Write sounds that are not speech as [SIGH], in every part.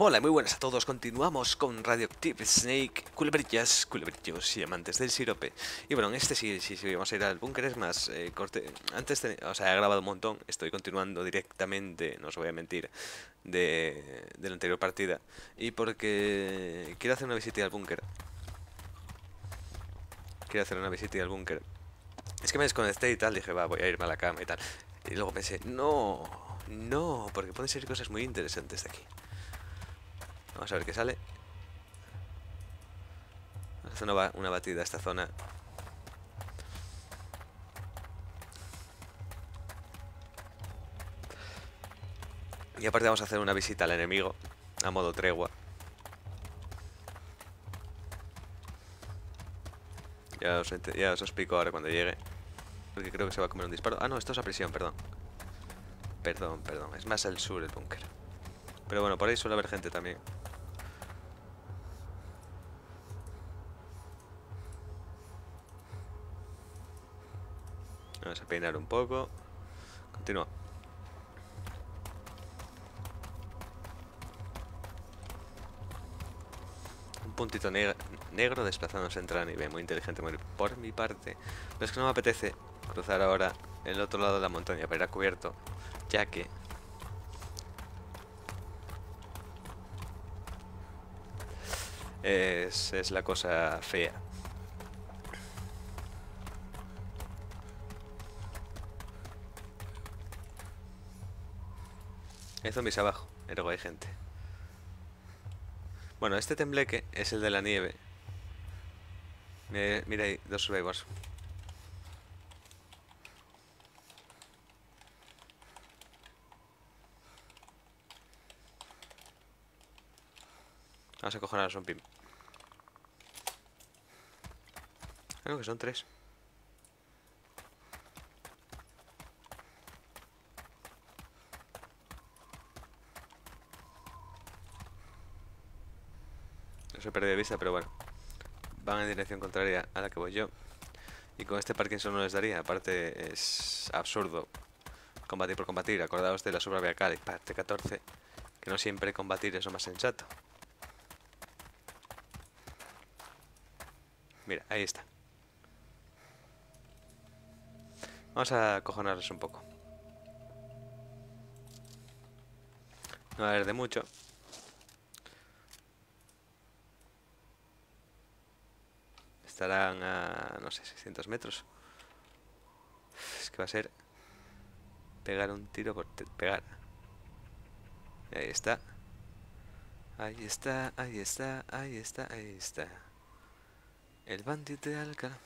Hola, muy buenas a todos. Continuamos con Radioactive Snake, culebrillas, culebrillos y amantes del sirope. Y bueno, en este sí, sí, sí, vamos a ir al búnker. Es más, eh, corte, antes, o sea, he grabado un montón. Estoy continuando directamente, no os voy a mentir, de, de la anterior partida. Y porque quiero hacer una visita al búnker. Quiero hacer una visita al búnker. Es que me desconecté y tal, dije, va, voy a irme a la cama y tal. Y luego pensé, no, no, porque pueden ser cosas muy interesantes de aquí. Vamos a ver qué sale. Vamos a hacer una, batida esta zona. Y aparte vamos a hacer una visita al enemigo, a modo tregua. Ya os, ya os explico ahora cuando llegue. Porque creo que se va a comer un disparo. Ah, no, esto es a prisión, perdón. Perdón, perdón. Es más al sur el búnker. Pero bueno, por ahí suele haber gente también. Vamos a peinar un poco. Continúa. Un puntito negro desplazándose entre la nieve. Muy inteligente por mi parte. Pero es que no me apetece cruzar ahora el otro lado de la montaña para ir a cubierto. Ya que... Es, es la cosa fea. Hay zombies abajo, luego hay gente. Bueno, este tembleque es el de la nieve. Mira, ahí, dos survivors. Vamos a coger a un pim. Creo que son tres. Se perdió de vista, pero bueno. Van en dirección contraria a la que voy yo. Y con este Parkinson no les daría. Aparte es absurdo combatir por combatir. Acordaos de la sobrevía Cali, parte 14. Que no siempre combatir es lo más sensato. Mira, ahí está. Vamos a cojonarlos un poco. No va a haber de mucho. Estarán a, no sé, 600 metros. Es que va a ser pegar un tiro por pegar. ahí está. Ahí está, ahí está, ahí está, ahí está. El bandito de Alcalá.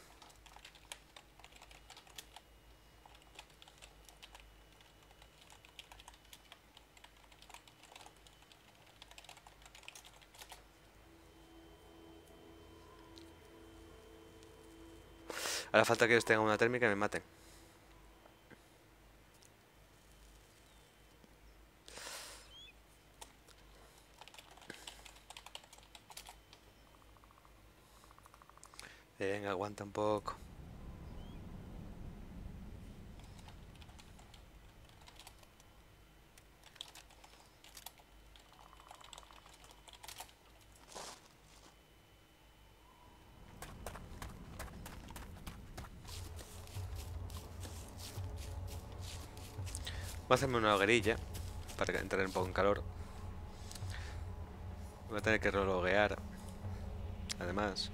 Ahora falta que ellos tengan una térmica y me maten. Venga, aguanta un poco. Voy a hacerme una hoguerilla para entrar un poco en calor. Voy a tener que reloguear. Además.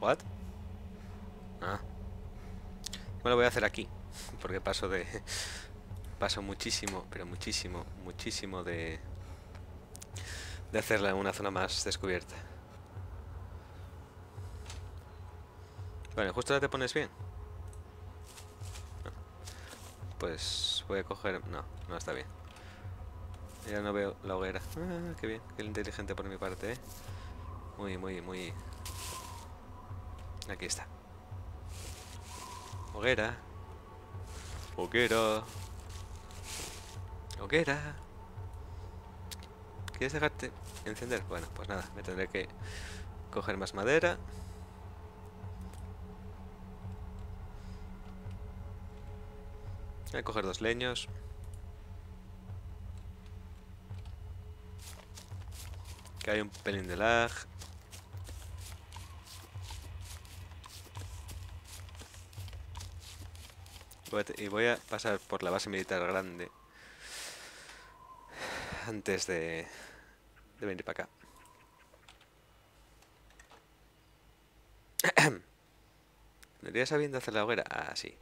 ¿What? Ah. Me lo voy a hacer aquí. Porque paso de... Paso muchísimo, pero muchísimo, muchísimo de... De hacerla en una zona más descubierta. Bueno, justo ahora te pones bien pues voy a coger... No, no está bien. Ya no veo la hoguera. Ah, qué bien, qué inteligente por mi parte, ¿eh? Muy, muy, muy... Aquí está. Hoguera. Hoguera. Hoguera. ¿Quieres dejarte encender? Bueno, pues nada, me tendré que coger más madera. Voy a coger dos leños. Que hay un pelín de lag. y voy a pasar por la base militar grande antes de, de venir para acá. [CLEARS THROAT] ¿Debería sabiendo hacer la hoguera? Ah, sí.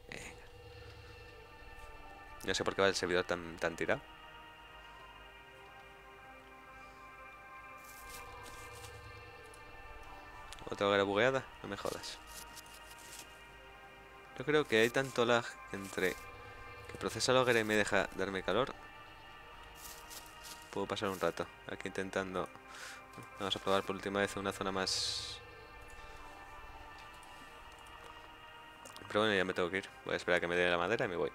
No sé por qué va el servidor tan, tan tirado. Otra hoguera bugueada, no me jodas. Yo creo que hay tanto lag entre que procesa la hoguera y me deja darme calor. Puedo pasar un rato aquí intentando... Vamos a probar por última vez una zona más... Pero bueno, ya me tengo que ir. Voy a esperar a que me dé la madera y me voy.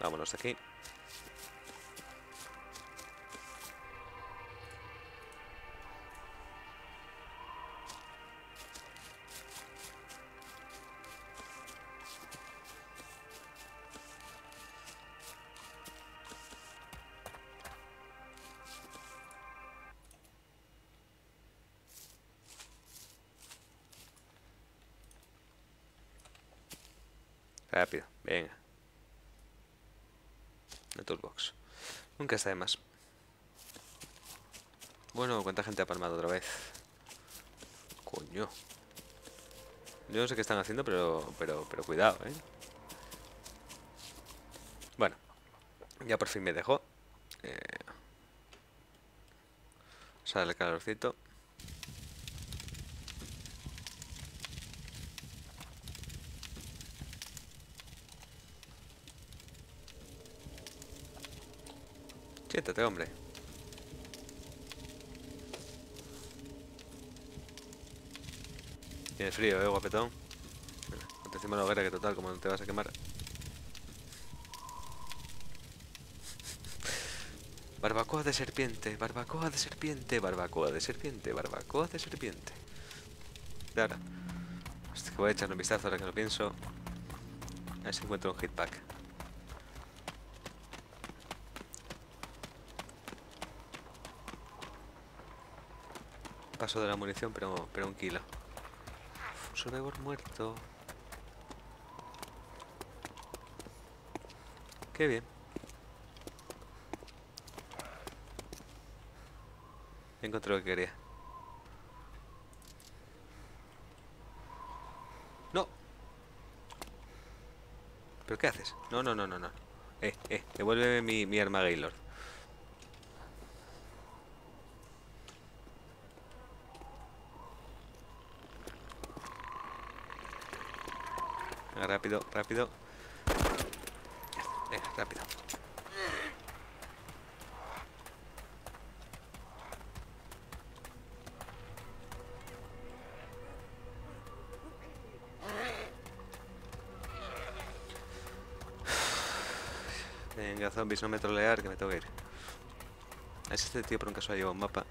Vámonos de aquí. Toolbox. Nunca está de más. Bueno, ¿cuánta gente ha palmado otra vez? Coño. Yo no sé qué están haciendo, pero, pero, pero cuidado, ¿eh? Bueno, ya por fin me dejó. Eh, sale el calorcito. Siéntate, hombre. Tienes frío, eh, guapetón. No te encima la hoguera que total, como no te vas a quemar. Barbacoa de serpiente, barbacoa de serpiente, barbacoa de serpiente, barbacoa de serpiente. Ahora. Voy a echarle un vistazo ahora que lo pienso. A ver si encuentro un hitpack. Paso de la munición, pero, pero un kilo. un survivor muerto. Qué bien. Encontré lo que quería. No. ¿Pero qué haces? No, no, no, no, no. Eh, eh, devuélveme mi, mi arma Gaylord. Rápido, rápido. Venga, rápido. Venga, zombies, no me trolear, que me tengo que ir. Es este tío por un caso ha llevado un mapa.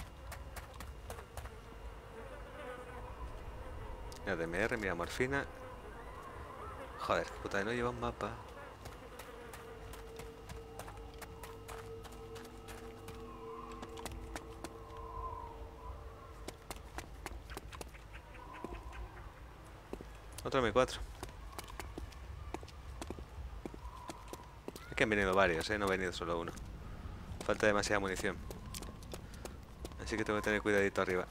Mira, DMR, mira, morfina. Joder, puta, no lleva un mapa. Otro M4. Es que han venido varios, ¿eh? No ha venido solo uno. Falta demasiada munición. Así que tengo que tener cuidadito arriba.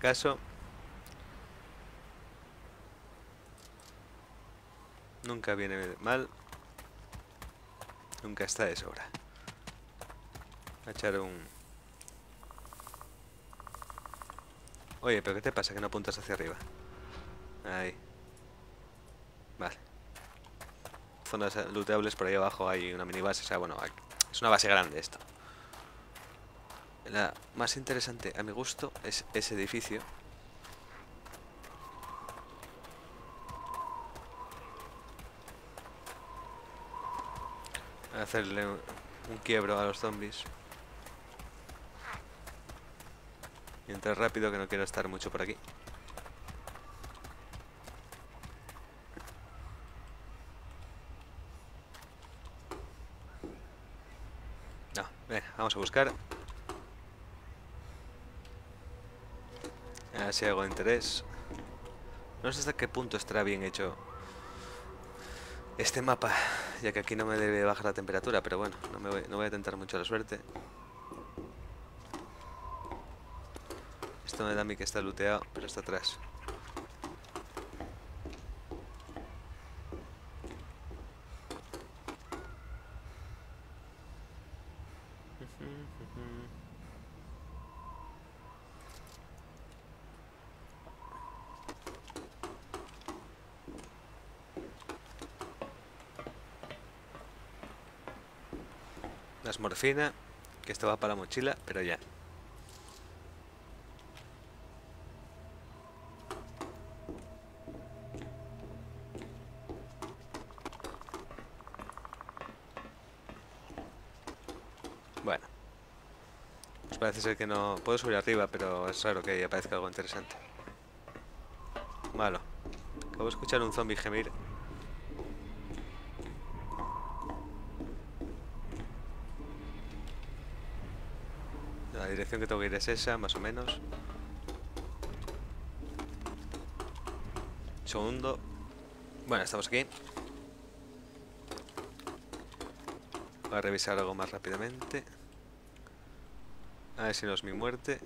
Si acaso. Nunca viene mal. Nunca está de sobra. a echar un... Oye, pero ¿qué te pasa que no apuntas hacia arriba? Ahí. Vale. Zonas looteables por ahí abajo hay una mini base. O sea, bueno, es una base grande esto. La más interesante a mi gusto es ese edificio. Hacerle un quiebro a los zombies. Y entrar rápido que no quiero estar mucho por aquí. No, vamos a buscar ver si hay algo de interés. No sé hasta qué punto estará bien hecho este mapa, ya que aquí no me debe bajar la temperatura, pero bueno, no, me voy, no voy a tentar mucho la suerte. Esto me da a mí que está looteado, pero está atrás. Las morfina, que esto va para la mochila, pero ya. Bueno. Pues parece ser que no... Puedo subir arriba, pero es raro que aparezca algo interesante. Malo. Acabo de escuchar un zombie gemir. Que tengo que ir es esa, más o menos. Segundo. Bueno, estamos aquí. Voy a revisar algo más rápidamente. A ver si no es mi muerte.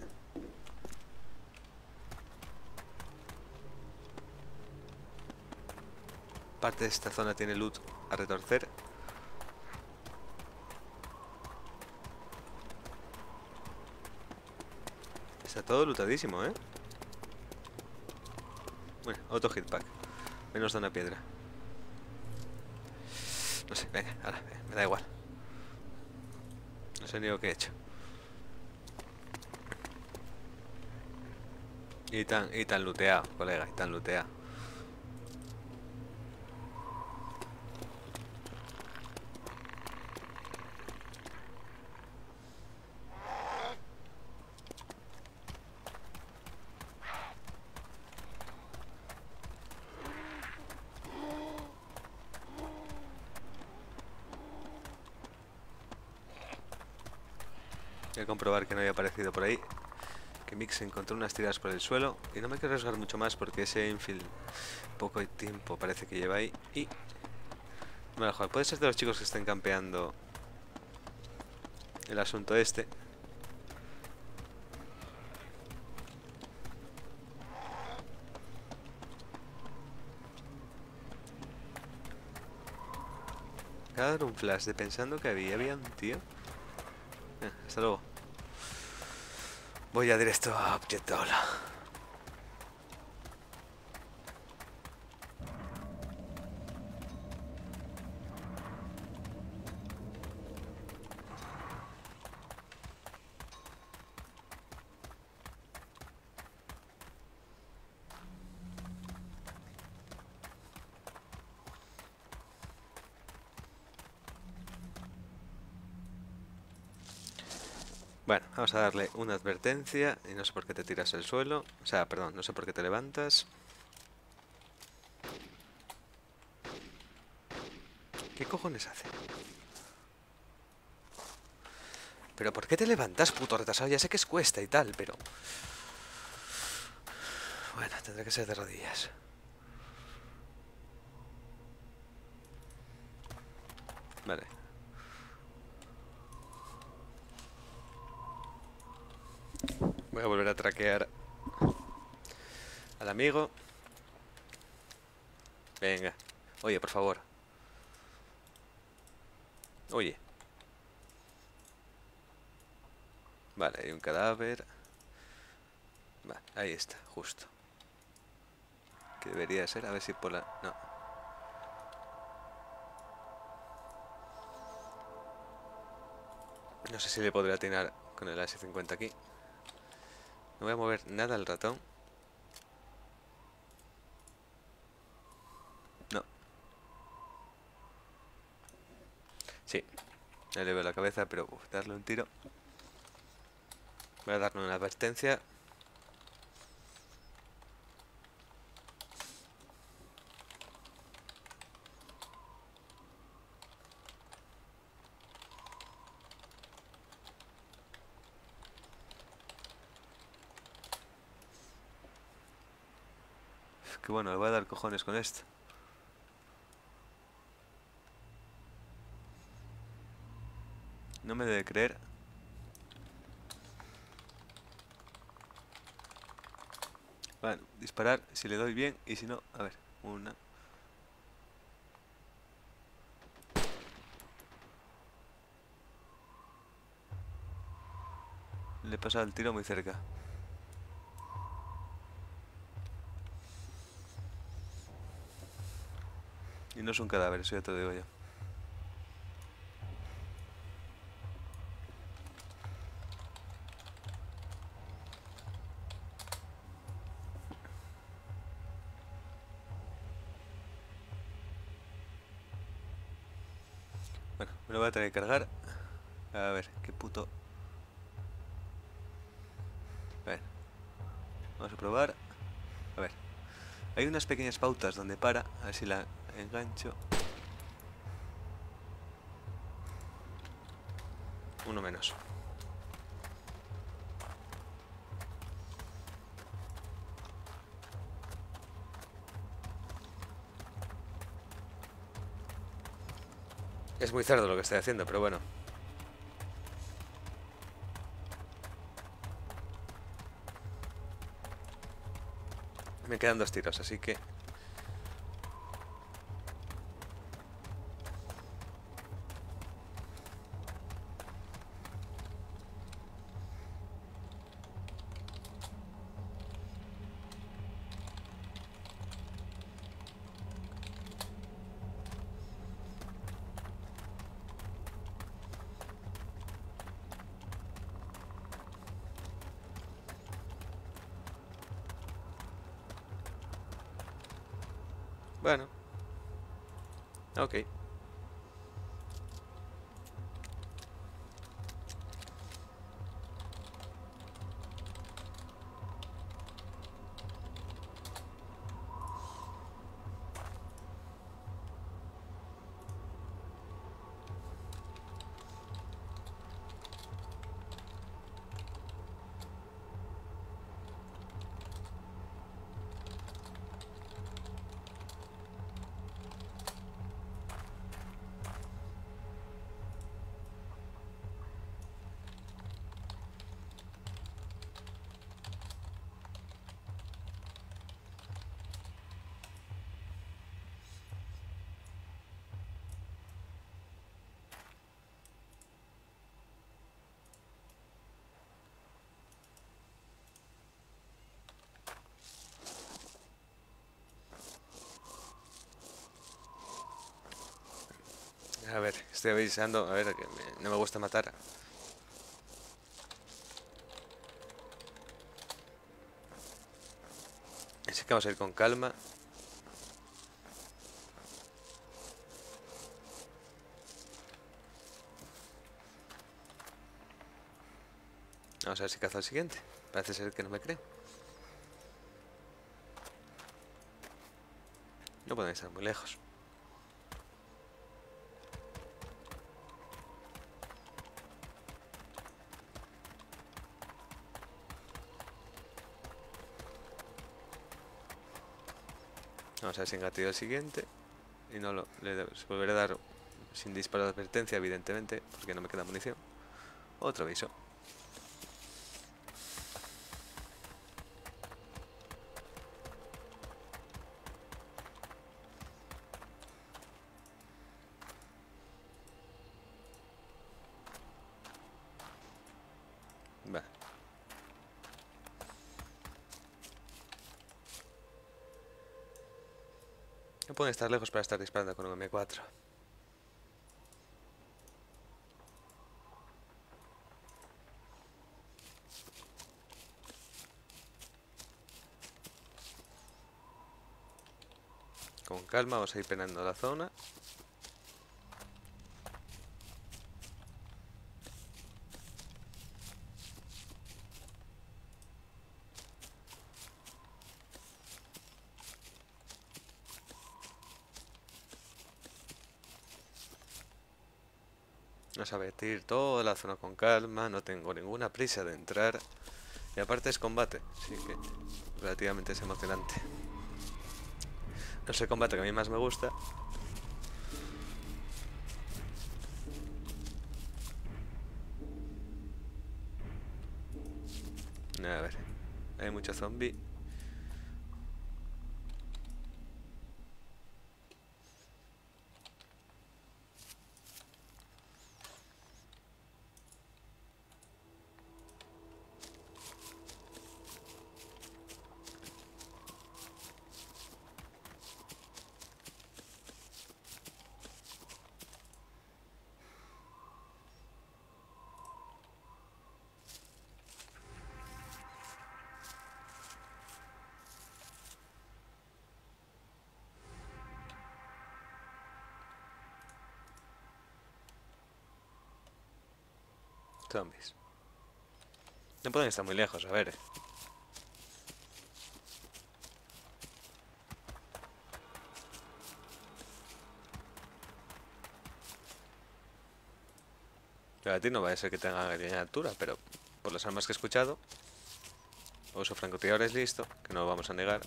Parte de esta zona tiene loot a retorcer. Está todo lootadísimo, ¿eh? Bueno, otro hitpack. Menos de una piedra. No sé, venga, ahora, me da igual. No sé ni lo que he hecho. Y tan, y tan looteado, colega, y tan looteado. Voy a comprobar que no haya aparecido por ahí. Que Mix encontró unas tiradas por el suelo. Y no me quiero arriesgar mucho más porque ese infield poco tiempo parece que lleva ahí. Y... Bueno, joder, puede ser de los chicos que estén campeando el asunto este. Acaba de dar un flash de pensando que había, había un tío. Eh, hasta luego. Voy a directo a Object Hola. Bueno, vamos a darle una advertencia y no sé por qué te tiras al suelo. O sea, perdón, no sé por qué te levantas. ¿Qué cojones hace? ¿Pero por qué te levantas, puto retrasado? Ya sé que es cuesta y tal, pero... Bueno, tendrá que ser de rodillas. Vale. Voy a volver a traquear al amigo. Venga. Oye, por favor. Oye. Vale, hay un cadáver. Vale, ahí está, justo. Que debería ser, a ver si por la... No. No sé si le podré atinar con el S50 aquí. No voy a mover nada el ratón. No. Sí. Le veo la cabeza, pero uf, darle un tiro. Voy a darle una advertencia. Que bueno, le voy a dar cojones con esto. No me debe creer. Bueno, disparar si le doy bien y si no, a ver, una. Le he pasado el tiro muy cerca. No es un cadáver, eso ya te lo digo yo. Bueno, me lo voy a tener que cargar. A ver, qué puto... A ver. Vamos a probar. A ver. Hay unas pequeñas pautas donde para. A ver si la engancho. Uno menos. Es muy cerdo lo que estoy haciendo, pero bueno. Me quedan dos tiros, así que... Okay. A ver, estoy avisando, a ver, que no me gusta matar. Así que vamos a ir con calma. Vamos a ver si cazo al siguiente. Parece ser que no me cree. No pueden estar muy lejos. Vamos a ver si engatillo el siguiente. Y no lo le volveré a dar sin disparo de advertencia, evidentemente, porque no me queda munición. Otro aviso. Vale. No pueden estar lejos para estar disparando con un M4. Con calma vamos a ir penando la zona. Vamos a vertir toda la zona con calma, no tengo ninguna prisa de entrar. Y aparte es combate, así que relativamente es emocionante. Es el combate que a mí más me gusta. A ver, hay mucho zombie. Zombies. No pueden estar muy lejos, a ver. A ti no va a ser que tenga gran altura, pero por las armas que he escuchado, o su francotirador es listo, que no lo vamos a negar.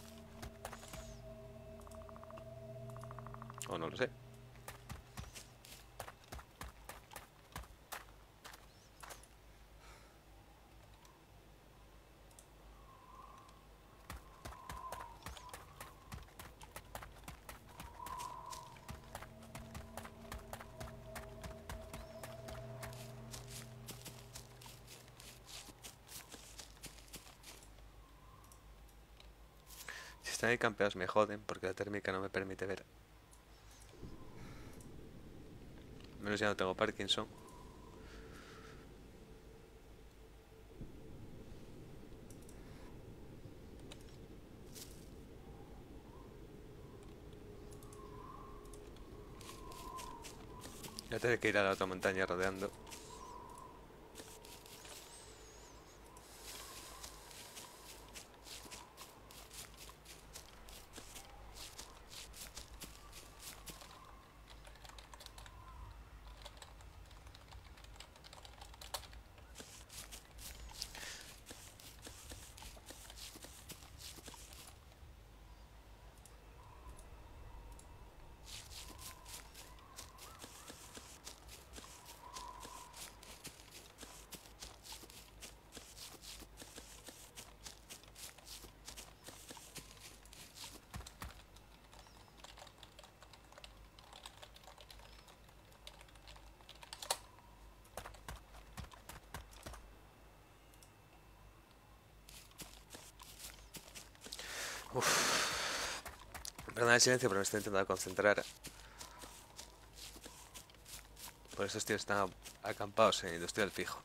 O no lo sé. Están ahí campeados me joden porque la térmica no me permite ver. Menos ya no tengo Parkinson. Ya tengo que ir a la otra montaña rodeando. Perdona el silencio, pero me estoy intentando concentrar. Por eso tíos están acampados en industrial fijo.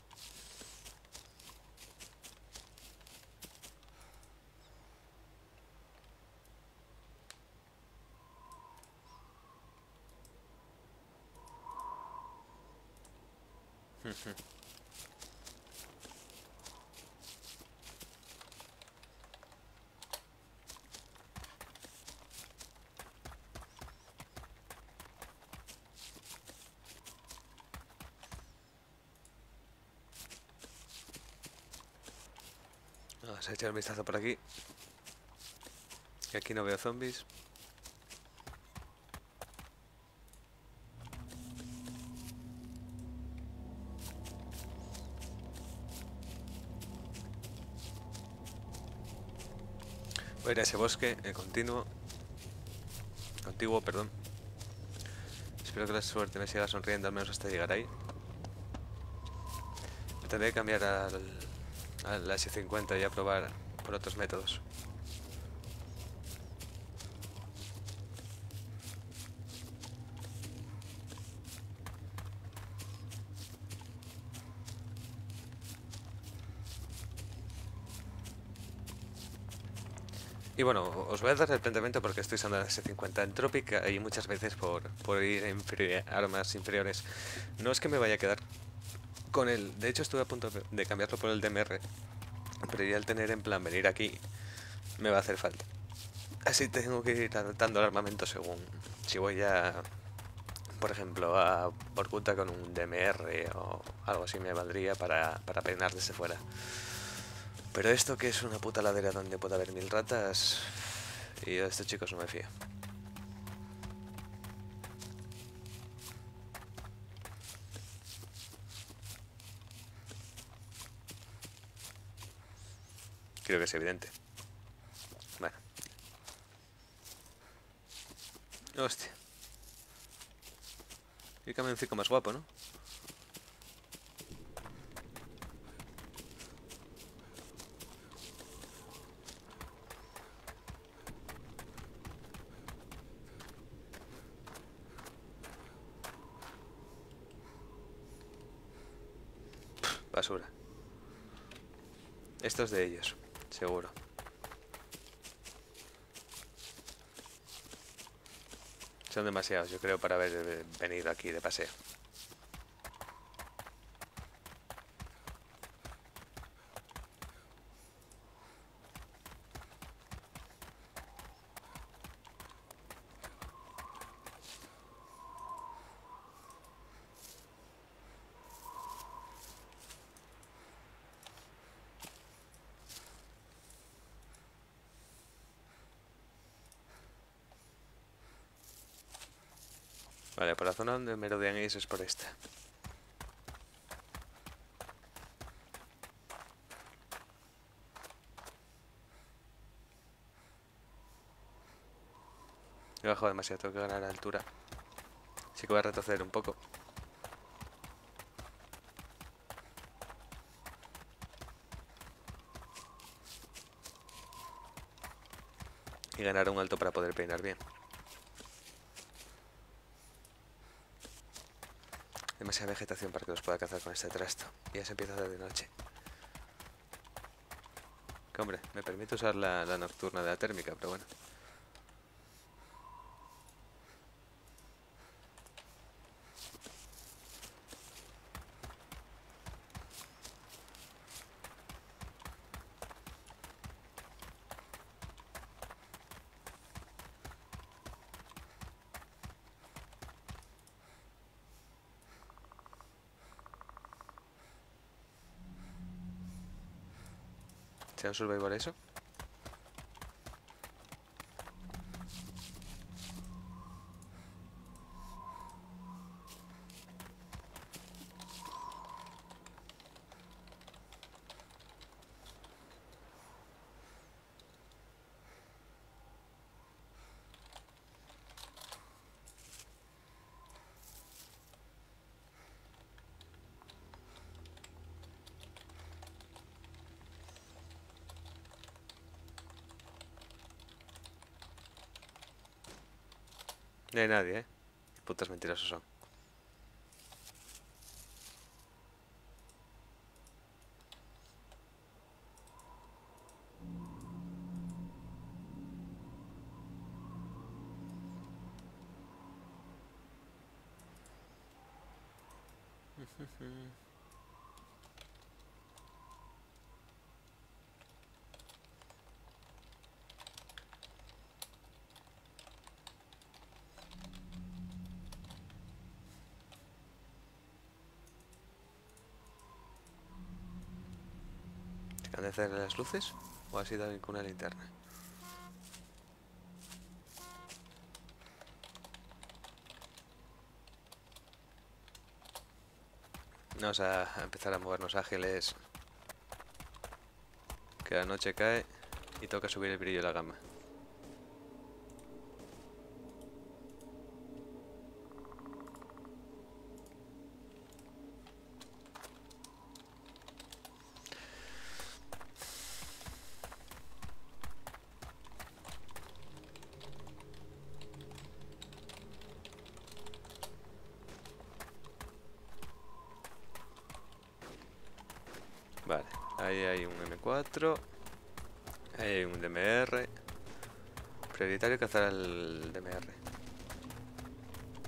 Vamos a echar un vistazo por aquí. Que aquí no veo zombies. Voy a ir a ese bosque eh, continuo. Contiguo, perdón. Espero que la suerte me siga sonriendo al menos hasta llegar ahí. Tendré que cambiar al, a la S50 y a probar por otros métodos. Y bueno, os voy a dar el planteamiento porque estoy usando la S50 en Tropic y muchas veces por, por ir en armas inferiores. No es que me vaya a quedar con el... De hecho estuve a punto de cambiarlo por el DMR, pero ya al tener en plan venir aquí me va a hacer falta. Así tengo que ir adaptando el armamento según... Si voy a... Por ejemplo, a Borkuta con un DMR o algo así me valdría para, para peinar desde fuera. Pero esto que es una puta ladera donde puede haber mil ratas... Y de estos chicos no me fío. Creo que es evidente. Bueno. Hostia. Qué camioncito más guapo, ¿no? Basura. Estos de ellos, seguro. Son demasiados, yo creo, para haber eh, venido aquí de paseo. La zona donde merodean ellos es por esta. He bajado demasiado, tengo que ganar altura. Así que voy a retroceder un poco. Y ganar un alto para poder peinar bien. Demasiada vegetación para que los pueda cazar con este trasto. Y ya se empieza a hacer de noche. Que hombre, me permite usar la, la nocturna de la térmica, pero bueno. ¿Sea un survival eso? No hay nadie, ¿eh? Putas mentirosos son. ¿Han de hacer las luces? ¿O sido alguien con una linterna? Vamos a empezar a movernos ágiles. Que la noche cae y toca subir el brillo de la gama. Vale, ahí hay un M4. Ahí hay un DMR. Prioritario cazar al DMR.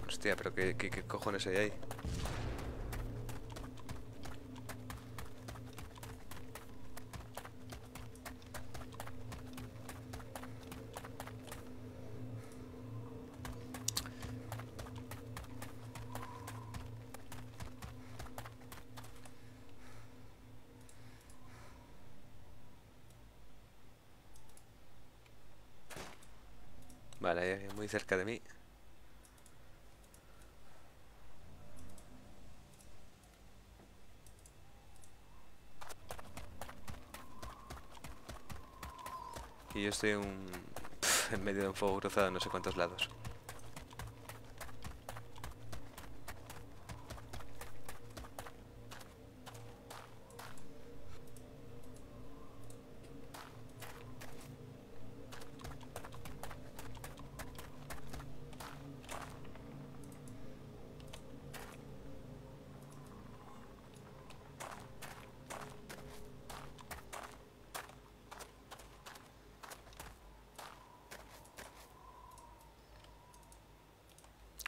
Hostia, pero ¿qué, qué, qué cojones hay ahí? Cerca de mí. Y yo estoy un, [LAUGHS] en medio de un fuego cruzado no sé cuántos lados.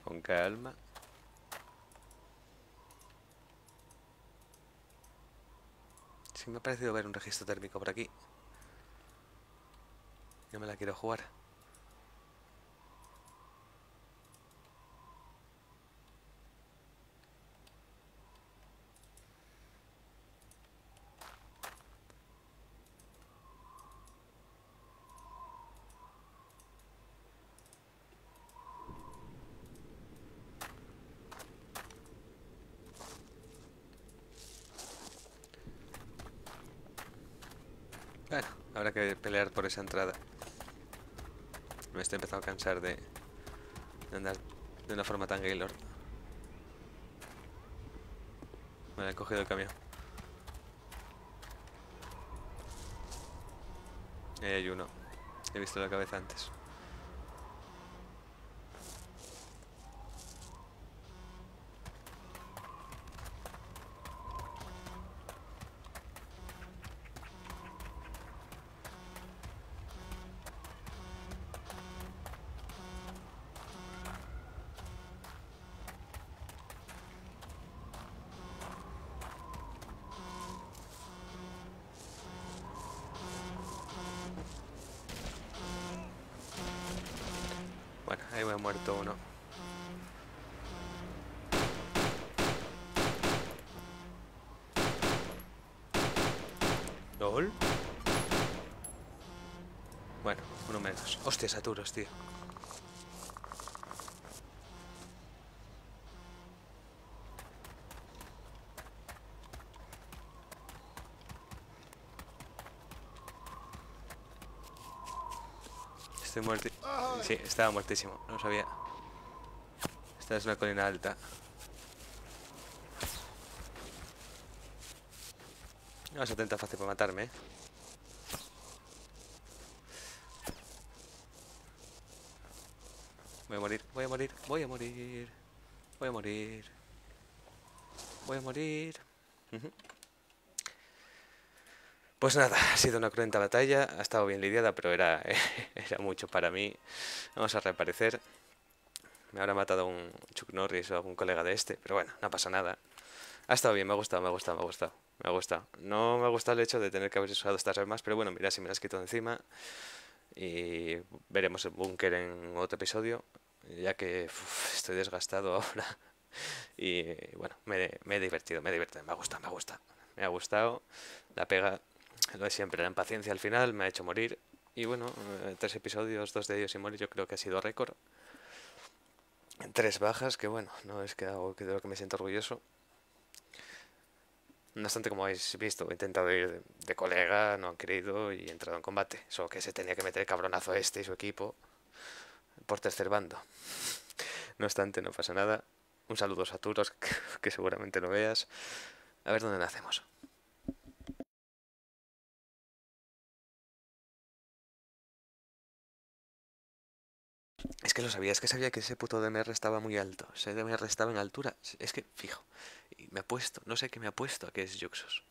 Con calma. Sí me ha parecido ver un registro térmico por aquí. Yo me la quiero jugar. Bueno, habrá que pelear por esa entrada. Me estoy empezando a cansar de, andar de una forma tan Gaylord. Me he cogido el camión. Ahí hay uno. He visto la cabeza antes. Bueno, ahí me ha muerto uno. ¿Lol? Bueno, uno menos. Hostia, saturos, tío. Estoy muerto. Sí, estaba muertísimo, no lo sabía. Esta es una colina alta. No se atenta fácil para matarme, ¿eh? Voy a morir, voy a morir, voy a morir. Voy a morir. Voy a morir. Pues nada, ha sido una cruenta batalla, ha estado bien lidiada, pero era, [LAUGHS] era mucho para mí. Vamos a reaparecer. Me habrá matado un Chuck Norris o algún colega de este, pero bueno, no pasa nada. Ha estado bien, me ha gustado, me ha gustado, me ha gustado. Me ha gustado. No me ha gustado el hecho de tener que haber usado estas armas, pero bueno, mira si me las quito encima. Y veremos el búnker en otro episodio, ya que estoy desgastado [LAUGHS] ahora. Y bueno, me, me he divertido, me he divertido, me ha gustado, me ha gustado. Me ha gustado. La pega, lo de siempre, la impaciencia al final me ha hecho morir. Y bueno, eh, tres episodios, dos de ellos sin morir, yo creo que ha sido récord. Tres bajas, que bueno, no es que algo que de lo que me siento orgulloso. No obstante, como habéis visto, he intentado ir de, colega, no han querido y he entrado en combate. Solo que se tenía que meter el cabronazo este y su equipo por tercer bando. No obstante, no pasa nada. Un saludo a Saturos, [LAUGHS] que, que seguramente no veas. A ver dónde nacemos. Es que lo sabía, es que sabía que ese puto DMR estaba muy alto. Ese DMR estaba en altura. Es que, fijo. Y me ha puesto, no sé qué me ha puesto a que es Juxos.